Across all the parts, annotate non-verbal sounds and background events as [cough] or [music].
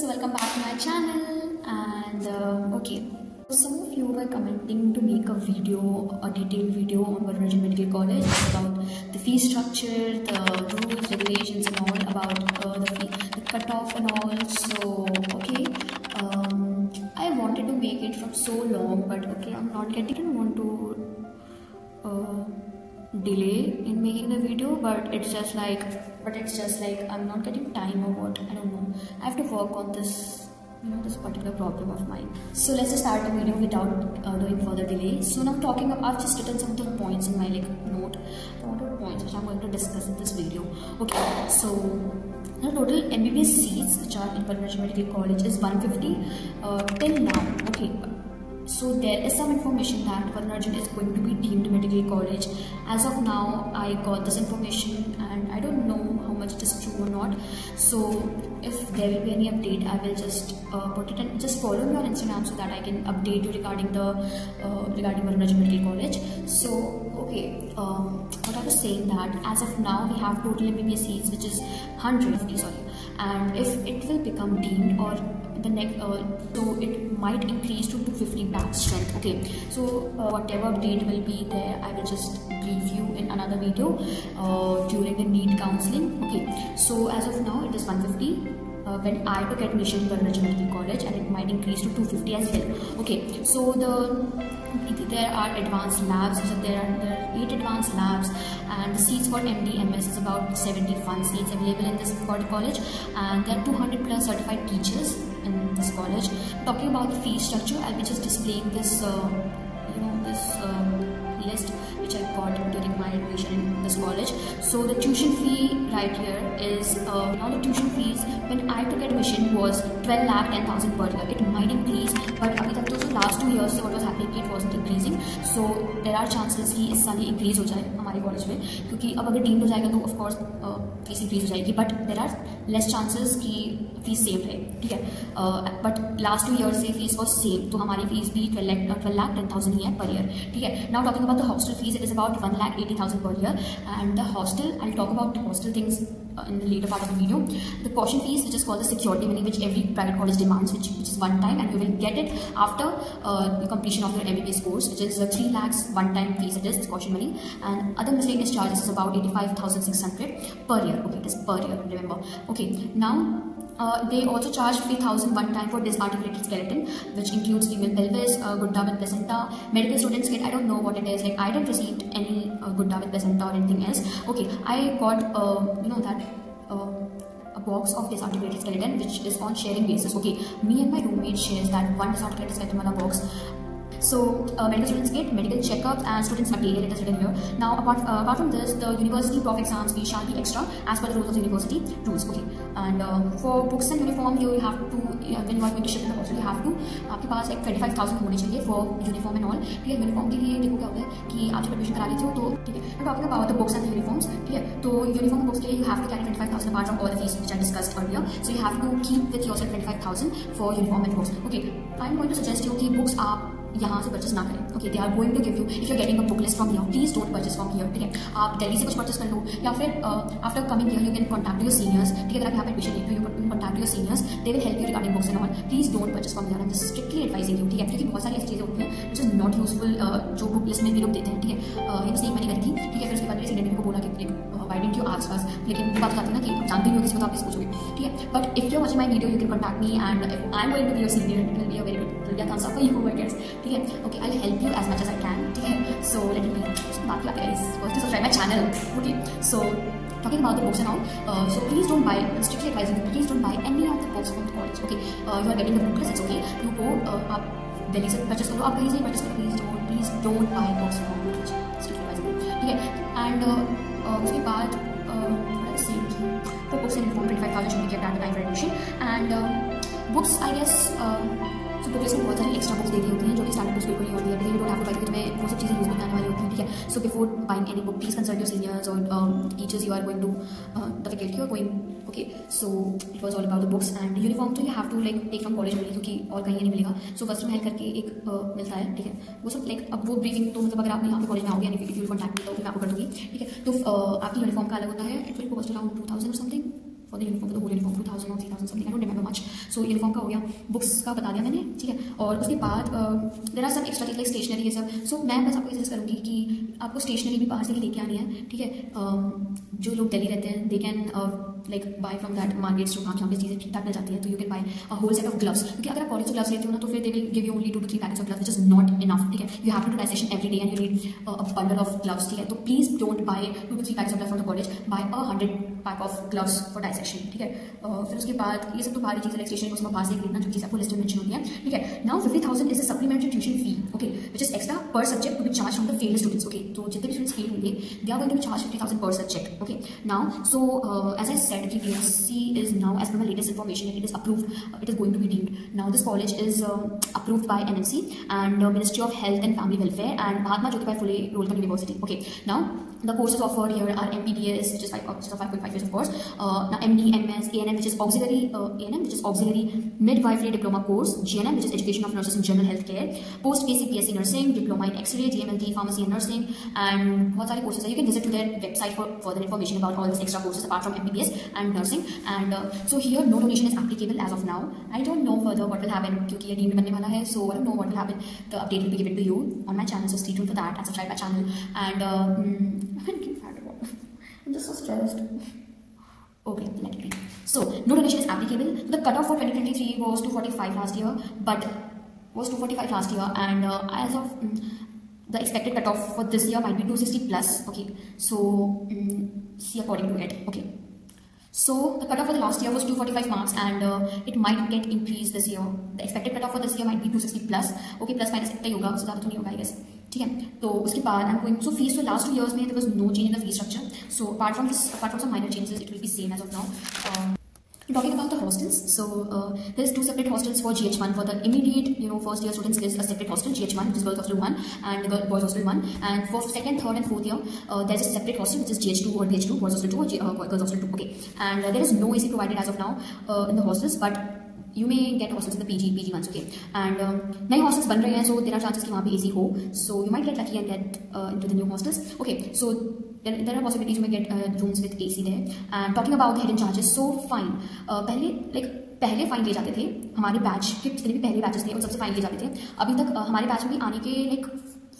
welcome back to my channel. And uh, okay. So some of you were commenting to make a video a detailed video on Varanasi Medical College about. The fee structure the rules regulations and all about uh, the fee the cutoff and all. So okay. Um, I wanted to make it from so long but okay I'm not getting I don't want to uh, delay in making the video but it's just like but it's just like i'm not getting time or what i don't know. I have to work on this you know this particular problem of mine. So let's just start the video without uh, doing further delay. So now talking about, i've just written some of the points in my like note. The points which i'm going to discuss in this video. Okay so the total mbbs seats which are in Pulmonary Medical College is 150 uh, till now. Okay so there is some information that Varnarjan is going to be deemed medical college. As of now, I got this information and I don't know how much it is true or not. So if there will be any update, I will just uh, put it and just follow me on Instagram so that I can update you regarding the uh, regarding Varnarjan Medical College. So okay, um, what I was saying that as of now we have total MBBS seats which is 150 sorry, and if it will become deemed or the neck uh, so it might increase to 250 back strength okay so uh, whatever update will be there i will just brief you in another video uh, during the need counseling okay so as of now it is 150 uh, when I took admission to the Medical College and it might increase to 250 as well. Okay, so the there are advanced labs, so there are, there are 8 advanced labs and the seats for MD MS is about 71 seats available in this college and there are 200 plus certified teachers in this college. Talking about the fee structure, I'll be just displaying this, uh, you know, this. Um, list which I got during my admission in this college. So the tuition fee right here is uh, now the tuition fees when I took admission was 12 lakh 10,000 per year. It might increase, but अभी तक तो so last two years से what was happening it wasn't increasing. So there are chances कि इस साल ये increase हो जाए हमारे कॉलेज में क्योंकि अब अगर डीम्ड हो जाएगा तो ऑफ़ fees फ़ीस इंक्रीज हो जाएगी but there are less chances कि फ़ीस सेम रहे ठीक है बट लास्ट टू ईयर से फ़ीस वॉज़ सेम तो हमारी फ़ीस भी twelve lakh twelve lakh ten thousand ही है पर ईयर ठीक है now talking about the hostel fees, it is about 1,80,000 per year. And the hostel, I'll talk about hostel things uh, in the later part of the video. The caution fees, which is called the security money, which every private college demands, which, which is one time, and you will get it after uh, the completion of your MBBS course, which is uh, 3 lakhs one time fees, it is caution money. And other miscellaneous charges is about 85,600 per year. Okay, it is per year, remember. Okay, now uh, they also charge 3000 one time for disarticulated skeleton, which includes female pelvis, uh, gutta with placenta. Medical students get, I don't know what it is, like I didn't receive any uh, gutta with placenta or anything else. Okay, I got, uh, you know, that. Uh, a box of disarticulated skeleton which is on sharing basis okay me and my roommate shares that one disarticulated skeleton on a box so uh, medical students get medical checkups and students material it is written here. Now apart, uh, apart from this, the university prof exams we shall be extra as per the rules of the university rules. Okay. And uh, for books and uniform, you have to when you are going to ship in the hostel, you have to pay पास like 25,000 five thousand होने चाहिए for uniform and all ठीक है uniform के लिए देखो क्या होता है कि आप talking about करा लेते हो तो ठीक है बट आपके पास बुक्स एंड यूनिफॉर्म्स ठीक है apart from all the fees which I discussed earlier. So you have to keep with yourself 25,000 for uniform and books. Okay, I'm going to suggest you keep books are. यहाँ से purchase ना करें। Okay they are going to give you if you getting a book list from here please don't purchase from here ठीक है? आप दिल्ली से कुछ purchase कर लो, या फिर after coming here you can contact your seniors ठीक है? अगर आप यहाँ पर एडमिशन लेते हो you contact your seniors they will help you regarding books and all please don't purchase from here this strictly advising you ठीक है? क्योंकि बहुत सारी ऐसी चीज़ें होती हैं uh, जो नॉट यूजफुल जो बुक लिस्ट में भी लोग देते हैं, ठीक है? Uh, इन मिस्टेक मैंने करी थी, ठीक है? फिर उसके बाद मेरे सीनियर को बोला कि डिपेंडेंट यू आस पास लेकिन बात करती हैं ना कि आप जानते हो किसी को आप इस पूछोगे, ठीक है? But if you watch my video you can contact me and I am going to be your senior it will be a very good thumbs up for you my guest Okay, I'll help you as much as I can. Can ठीक है so let me बाकी आप guys first subscribe my channel okay so talking about the books now. Uh, so please don't buy strictly advising please don't buy any of the books from the college okay uh, you are getting the book it's okay you go uh, up then you purchase the book please purchase the please don't please don't buy books from the college strictly advising okay and uh, uh, okay but uh, let's see okay. for books in form 25,000 should be kept under time for and books I guess क्योंकि इसमें बहुत सारी extra books दी होती हैं जो कि standard books बिल्कुल नहीं होती है you don't have to buy में वो सब चीज़ें यूज़ में आने वाली होती हैं, ठीक है? So before buying any book please consult your seniors और teachers you are going to the faculty और going okay so it was all about the books and uniform तो you have to like take from college मिली क्योंकि और कहीं नहीं मिलेगा। सो custom help करके एक uh, मिलता है, ठीक है? वो सब लाइक अब वो ब्रीफिंग तो मतलब अगर आप यहाँ पर कॉलेज में आओगे यानी तो फिर कॉन्टैक्ट तो मैं आपको कर दूँगी, ठीक है? तो uh, आपकी यूनिफॉर्म का अलग होता है it will cost around two thousand something for the uniform the whole uniform two thousand और three thousand something I don't remember much so uniform का हो गया बुक्स का बता दिया मैंने, ठीक है? और उसके बाद there are some extra thing like stationery ये सब। सो मैं बस आपको सजेस्ट करूँगी कि आपको स्टेशनरी भी बाहर से लेके आनी है, ठीक है? जो लोग दिल्ली रहते हैं they can like buy from that market जो जहाँ पे चीज़ें ठीक ठाक मिल जाती है तो you can buy a whole set of gloves क्योंकि अगर आप कॉलेज से ग्लव्स लेते हो ना तो फिर they will give you only two two three packets of gloves is not enough ठीक है? You have to do every day and you need a bundle of gloves ठीक है? तो please don't buy two two three packets of gloves from the college buy a hundred pack of gloves for dissection ठीक है? फिर उसके बाद ये सब तो बाहरी चीज़ें स्टेशन उसमें बाहर से खरीदना, जो चीज़ आपको लिस्ट में मेंशन होती है, ठीक है? Now fifty thousand is a supplementary tuition fee okay which is extra per subject to be charge from the fail students okay तो जितने भी स्टूडेंट्स फेल होंगे they are going to charge fifty thousand per subject okay okay now so uh, as i said the bsc is now as per my latest information it is approved uh, it is going to be deemed now this college is uh, approved by nmc and uh, ministry of health and family welfare and mahatma jyotibai phule rolkar university okay now the courses offered here are MBBS, which is uh, 5.5 years of course, uh, MD, MS, ANM, which is auxiliary, ANM, which is auxiliary midwifery diploma course, GNM, which is education of nurses in general health care, post basic BSc nursing, diploma in X-ray, DMLT, pharmacy and nursing, and what are the courses? You can visit to their website for further information about all these extra courses apart from MBBS and nursing. And uh, so here, no donation is applicable as of now. I don't know further what will happen क्योंकि ये deemed बनने वाला है, so I don't know what will happen. The update will be given to you on my channel, so stay tuned for that and subscribe my channel. And um, [laughs] I'm just so stressed. Okay, let it be. So, no donation is applicable. The cutoff for 2023 was 245 last year, but was 245 last year, and uh, as of mm, the expected cutoff for this year might be 260 plus. Okay, so mm, see according to it. Okay. So the cutoff for the last year was 245 marks and uh, it might get increased this year. The expected cutoff for this year might be 260 plus. Okay, plus minus इतना ही होगा उससे ज़्यादा तो नहीं होगा I guess. ठीक है तो उसके बाद I am going so fees for last two years में there was no change in the fees structure so apart from this apart from some minor changes it will be same as of now Talking about the hostels, so uh, there's two separate hostels for GH1. For the immediate, you know, first year students, there's a separate hostel, GH1, which is girls hostel 1, and the boys hostel 1. And for second, third, and fourth year, uh, there's a separate hostel, which is GH2 or BH2, boys hostel 2 or G, uh, girls hostel 2. Okay, and uh, there is no AC provided as of now uh, in the hostels, but you may get hostels in the PG PG ones okay and नए hostels बन रहे हैं सो there are chances कि वहाँ पे AC हो so you might get lucky and get into the new hostels okay so There are possibilities you may get rooms with A C there and talking about hidden charges so fine पहले like पहले fine ले जाते थे हमारे batch के जितने भी पहले बैचेस थे उन सबसे फाइन ले जाते थे। अभी तक uh, हमारे बैच में आने के like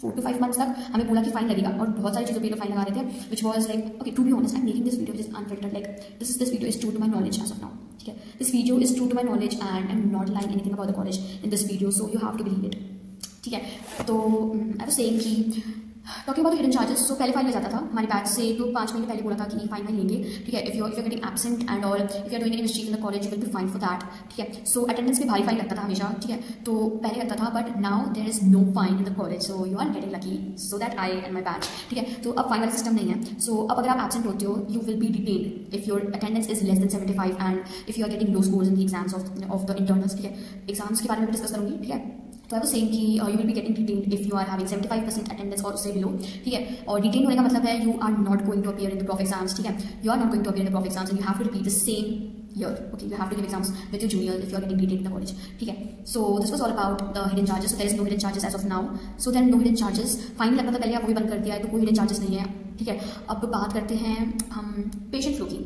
four to five months तक हमें बोला कि फाइन लगेगा और बहुत सारी चीज़ों पर फाइन लगा रहे थे which was like okay to be honest I making this video is unfiltered like this this video is to to my knowledge as of now ठीक है? This video is true to my knowledge and I am not like anything about the college in this video so you have to believe it ठीक है? तो I was same कि talking about hidden charges so पहले fine लग जाता था, हमारे batch से तो पाँच महीने पहले बोला था कि फाइन में लेंगे, ठीक है? If you if you getting absent and और if you are doing in the college will be fine for that ठीक है? सो अटेंडेंस पे भारी फाइन लगता था हमेशा, ठीक है? तो पहले लगता था but now there is no fine in the college so you are getting lucky so that I and my batch ठीक है? तो अब फाइन वाला सिस्टम नहीं है सो अब अगर आप एबसेंट होते हो you will be detain if your attendance is less than seventy five and if you are getting low scores in the exams of of the internals ठीक है? एग्ज़ाम्स के बारे में डिस्कस करूँगी, ठीक है? तो आई वो सेम कि you will be getting detain if you are having seventy five percent attendance और उससे बिलो ठीक है? और डिटेन होने का मतलब है you are not going to appear in the prof exams ठीक है? You are not going to appear in the prof exams you have to repeat the same okay? You have to give exams with your junior if you are getting detained in the college, ठीक है? So, this was all about the hidden charges. So, there is no hidden charges as of now. So, there are no hidden charges. Fine लगता था पहले आप वही बंद कर दिया है तो कोई hidden charges नहीं है, ठीक है? अब बात करते हैं, हम पेशेंट फ्लो की।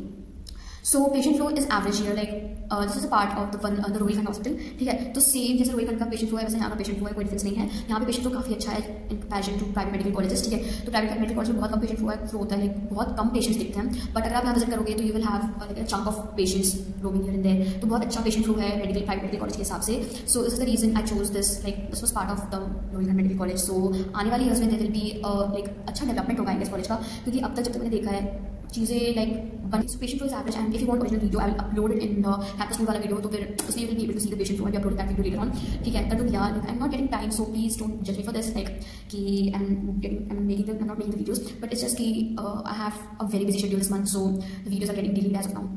So patient flow is average here like this is a part of the the Rohilkhand hospital ठीक है? तो सेम जैसे रोहिल खंड का पेशेंट हुआ है, वैसे यहाँ का पेशेंट फ्लो है, कोई डिफरेंस नहीं है। यहाँ पे पेशेंट फ्लो काफ़ी अच्छा है in comparison to private medical colleges ठीक है? तो प्राइवेट मेडिकल कॉलेज में बहुत कम पेशेंट हुआ है फ्लो होता है बहुत कम पेशेंट्स दिखते हैं बट अगर आप यहाँ विज़िट करोगे तो you will have like chunk of patients roaming here in there तो बहुत अच्छा पेशेंट फ्लो है मेडिकल प्राइवेट मेडिकल कॉलेज के हिसाब से। So is the reason I chose this like this was part of the Rohilkhand medical college so आने वाली years में देर विल बी लाइक अच्छा डेवलपमेंट होगा इस कॉलेज का, क्योंकि अब तक जब तक मैंने देखा है चीज़ें लाइक बन patient is average and if you want original video I will upload it in happy school वाला वीडियो तो फिर उसमें you will be able to see the patient I upload that video later on ठीक है दूँ यार I am not getting time so please don't जज me for this like कि I am getting I am making I not making the videos but it's just कि I have a very busy schedule this month so the videos are getting delayed as of now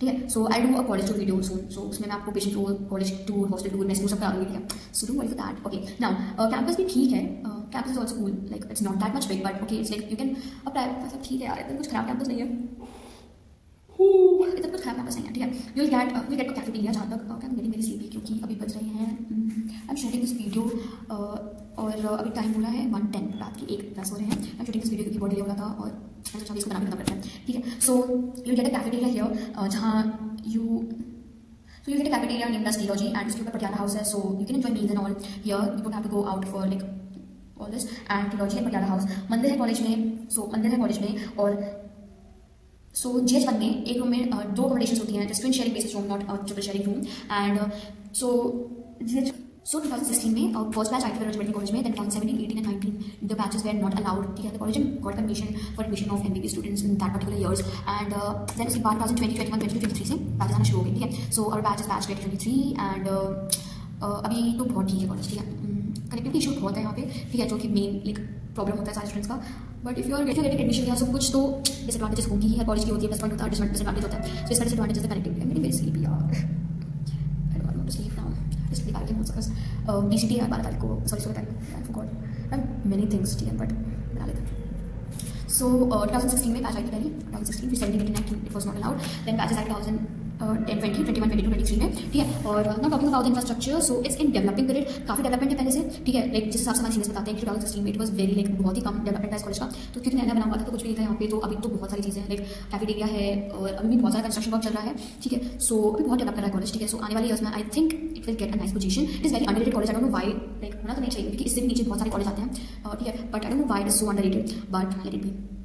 ठीक है so I do a college tour video soon so उसमें मैं आपको patient tour college tour hostel tour मैं सब करा दूँगी ठीक है? So do worry for that okay now campus भी ठीक है. Campus is also cool like it's not that much big but okay it's like you can apply मतलब ठीक है यार इतना कुछ खराब कैंपस नहीं है. इतना कुछ खराब कैंपस नहीं है ठीक है? You get you get cafeteria जहाँ तक क्या मेरी मेरी स्लीपी क्योंकि अभी बज रहे हैं I am shooting this video और अभी टाइम हो रहा है वन टेन रात के एक दस हो रहे हैं। मैं शूटिंग इस वीडियो की बॉडी हो रहा था और सोचा इसको बनाने करते हैं ठीक है? So you get a cafeteria here जहाँ you So you get a cafeteria named as Trilogy and इसके ऊपर पटियाला हाउस है so you can enjoy meals and all. Here you don't have to go out for like all this. And Trilogy Patiala house मंदिर है college में so मंदिर है college में और सो जी एच में एक रूम में दो अकोमोडेशन होती हैं twin sharing basis room not triple sharing room and so ji so 2016 में first batch I T college में then 2017 18 and 19 the batches were not allowed ठीक है college got permission for admission of MBBS students in that particular years and then उसके बाद 2020 21 22 23 से batches आना शुरू हो गए, ठीक है. सो और बैचेस बैच 2023 एंड अभी तो बहुत ठीक है कॉलेज ठीक है. कनेक्टिविटी इशू बहुत है यहाँ पे, ठीक है, जो कि मेन लाइक प्रॉब्लम होता है सारे स्टूडेंट्स का। But if you are getting admission या सब कुछ तो डिसएडवांटेजेस होंगी हर कॉलेज की होती है प्लस पॉइंट होता है डिसएडवांटेज होता है। सो इसका डिसएडवांटेज है कनेक्टिविटी मेरी वेरी स्लीपी यार I don't want to I है, बारह तारीख को सॉरी सोलह तारीख I forgot I many things ठीक है बट बना लेते हैं। सो टू थाउज़ेंड सिक्सटीन में बैच आई थी थाउज़ेंड सिक्सटीन फिर seventeen nineteen it was not allowed then batches I thousand ten twenty twenty one twenty two twenty three में, ठीक है? और ना talking about infrastructure so it's in developing period काफ़ी डेवलपमेंट है पहले से, ठीक है? लाइक जिस हिसाब से हमारे बताते हैं two thousand sixteen it was very like बहुत ही कम डेवलपमेंट है कॉलेज का तो क्योंकि नया बना हुआ था तो कुछ भी नहीं था यहाँ पे तो अभी तो बहुत सारी चीज़ें हैं लाइक कैफेटेरिया है, और अभी भी बहुत सारा कंस्ट्रक्शन वर्क चल रहा है, ठीक है? सो अभी बहुत डेवलप कर रहा है कॉलेज ठीक है? सो आने वाले ईयर्स में I think it will get a nice position it is very underrated college I don't know why like होना तो नहीं चाहिए, क्योंकि इससे भी नीचे बहुत सारे कॉलेज आते हैं ठीक है? But I don't it is so underrated but let it be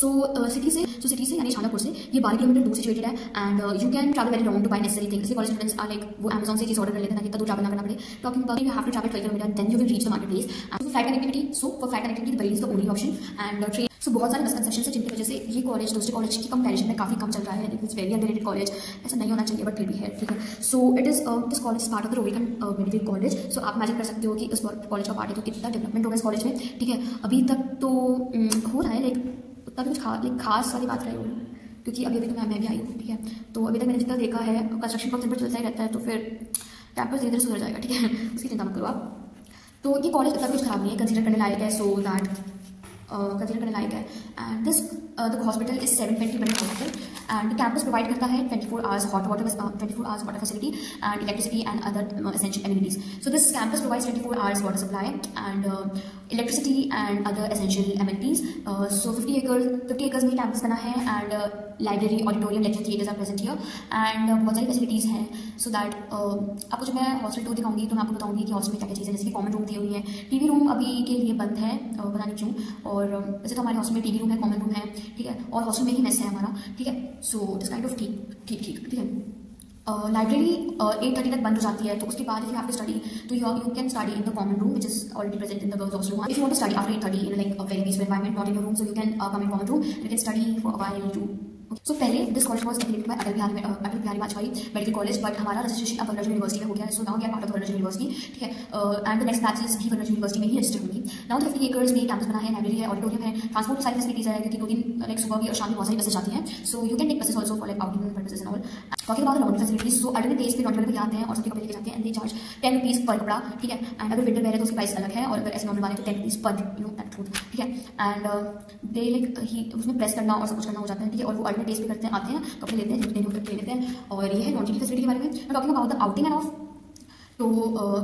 so city से सो सिटी से, यानी शालापुर से, ये बारह किलोमीटर दूर सिचुएटेड है and you can travel very long to buy necessary things college students are like वो Amazon से चीज़ ऑर्डर कर लेते हैं ताकि ट्रैवल ना करना पड़े। Talking about you have to travel twelve kilometre then you will reach the market place and flight connectivity so for flight connectivity Bareilly is the only option and train so बहुत सारे misconception है जिनकी वजह से ये college दूसरे college की comparison में काफ़ी कम चल रहा है। It is very underrated college ऐसा नहीं होना चाहिए बट फिर भी है, ठीक है। So it is this college part of the रोविकन medical college so आप इमेजिन कर सकते हो कि इस कॉलेज का पार्ट है तो कितना डेवलपमेंट होगा इस कॉलेज में ठीक है। अभी तक तो हो रहा है लाइक उतना भी कुछ खा खास वाली बात हो क्योंकि अभी अभी तो मैं मैं भी आई हूँ, ठीक है? तो अभी तक मैंने जितना देखा है कंस्ट्रक्शन वर्क चलता ही रहता है तो फिर कैंपस धीरे धीरे सुधर जाएगा, ठीक है? [laughs] उसकी चिंता मत करो आप। तो ये कॉलेज इतना कुछ खराब नहीं है कंसिडर करने लायक है सो दैट कंसिडर करने लायक है। And this the hospital is seven twenty bed hospital and campus provide करता है twenty four hours hot water twenty four hours water facility and electricity and other essential amenities so this campus provides twenty four hours water supply and electricity and other essential amenities so fifty acres fifty acres में campus बना है and library auditorium lecture theatres are present here and बहुत सारी facilities हैं. So that आपको जब मैं hostel tour दिखाऊँगी तो मैं आपको बताऊँगी कि हॉस्टल में क्या क्या चीज़ें जैसे कि कॉमन रूम दी हुई है। टीवी रूम अभी के लिए बंद है पता नहीं क्यों। और वैसे तो हमारे हॉस्टल में टीवी रूम है कॉमन रूम है, ठीक है? और हॉस्टल में ही मेस है हमारा, ठीक है? सो दिस काइंड ऑफ़ ठीक ठीक ठीक ठीक है? लाइब्रेरी एट थर्टी तक बंद हो जाती है तो उसके बाद इफ़ यू स्टडी तो you you can study in the common room which is already present in the girls hostel if you want to study after eight thirty in like a very peaceful environment not in your room so you can come in common room you can study for a while too so पहले this college was affiliated by Atal Bihari Atal Bihari Vajpayee medical college but हमारा registration अब वरराज university में हो गया है so now are part of वरराज university ठीक है? एंड द नेक्स्ट बैचेस भी वरराज यूनिवर्सिटी में ही रजिस्टर होंगी. नाउ फिफ्टी एकर्स में कैंपस बना है लाइब्रेरी है ऑडिटोरियम है ट्रांसपोर्ट सारी फैसिलिटीज़ है, क्योंकि दो दिन लाइक सुबह भी और शाम भी बहुत सारी बसेस जाती हैं. So you can take buses also for like outing purposes and all talking about laundry facilities so alternate days पे नॉर्मल पे आते हैं और सबके कपड़े लेके जाते हैं and they charge ten rupees per कपड़ा, ठीक है? एंड अगर विंटर वेयर है तो उसकी प्राइस अलग है, और अगर ऐसे नॉर्मल वाले तो टेन रुपीज़ पर यू नो दैट ट्रूथ ठीक है? एंड दे लाइक ही उसमें प्रेस करना और सब कुछ करना हो जाता है, ठीक है? और वो अल्टरनेट डेज़ पे करते हैं, आते हैं, कपड़े लेते हैं, जितने लेते हैं, और ये है लॉन्ड्री फैसिलिटी के बारे में। Talking about the outing and of तो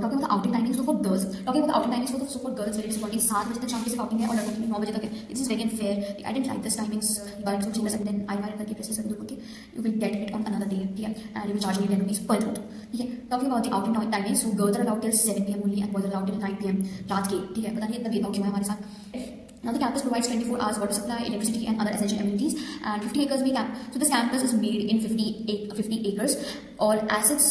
talking about outing timings for girls talking about outing timings for so for girls very disappointing सात बजे तक शाम की सिर्फ़ आउटिंग है और लड़कों की नौ बजे तक है। It is very unfair I don't like this timings but so change then I want करके प्रेसेस कर दूँ you will get it on another day ठीक है? And you charge me ten rupees per road ठीक है? Talking about the outing timing so girls are allowed till seven P M only and boys allowed till nine P M रात के ठीक है? पता नहीं इतना भेदभाव क्यों है हमारे साथ। Now the campus provides 24 hours water supply, electricity and other essential amenities and 50 acres में camp. So this campus is made in 50, 50 acres. और assets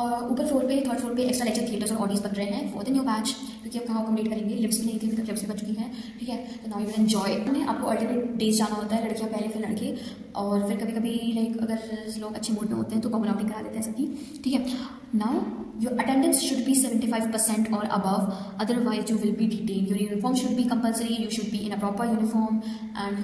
ऊपर फ्लोर पे थर्ड फ्लोर पे एक्स्ट्रा लेक्चर थिएटर्स और ऑडियंस बन रहे हैं। फॉर द न्यू बैच क्योंकि अब कहाँ अकोमोडेट करेंगे। लिप्स भी नहीं थी लिफ्ट भी बन चुकी है, ठीक है? तो नाउ यू विल एंजॉय आपको अल्टरनेट डेज़ जाना होता है, लड़कियाँ पहले, फिर लड़के। और फिर कभी कभी लाइक अगर लोग अच्छे मूड में होते हैं तो कॉमन आउटिंग करा देते हैं सबकी ठीक है? Now your attendance should be seventy five percent और above otherwise you will be detain your uniform should be compulsory you should be in a proper uniform and